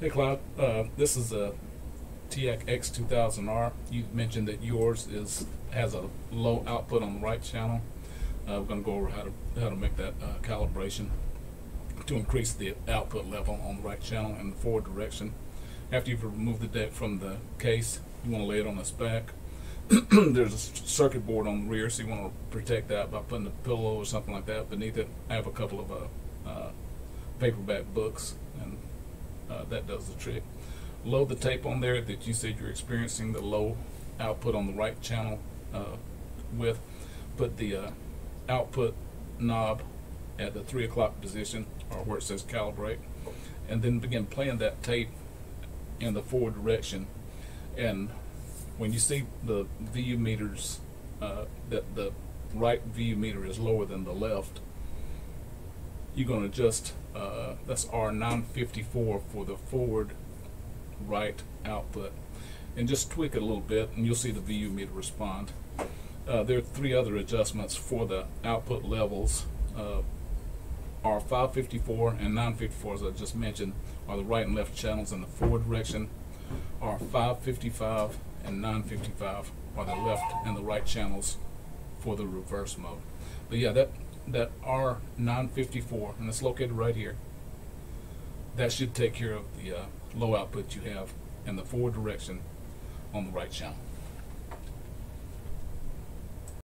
Hey Clyde, uh, this is a TEAC X2000R. You mentioned that yours is has a low output on the right channel. Uh, we're going to go over how to how to make that uh, calibration to increase the output level on the right channel in the forward direction. After you've removed the deck from the case, you want to lay it on its back. There's a circuit board on the rear, so you want to protect that by putting a pillow or something like that beneath it. I have a couple of uh, uh, paperback books, and uh, that does the trick. Load the tape on there that you said you're experiencing the low output on the right channel uh, with. Put the uh, output knob at the 3 o'clock position, or where it says calibrate, and then begin playing that tape in the forward direction. And when you see the VU meters, uh, that the right VU meter is lower than the left, you're going to adjust, uh, that's R954 for the forward right output. And just tweak it a little bit and you'll see the VU meter respond. Uh, there are three other adjustments for the output levels. Uh, R554 and 954, as I just mentioned, are the right and left channels in the forward direction. R555 and 955 are the left and the right channels for the reverse mode. But yeah, that that R954, and it's located right here, that should take care of the uh, low output you have in the forward direction on the right channel.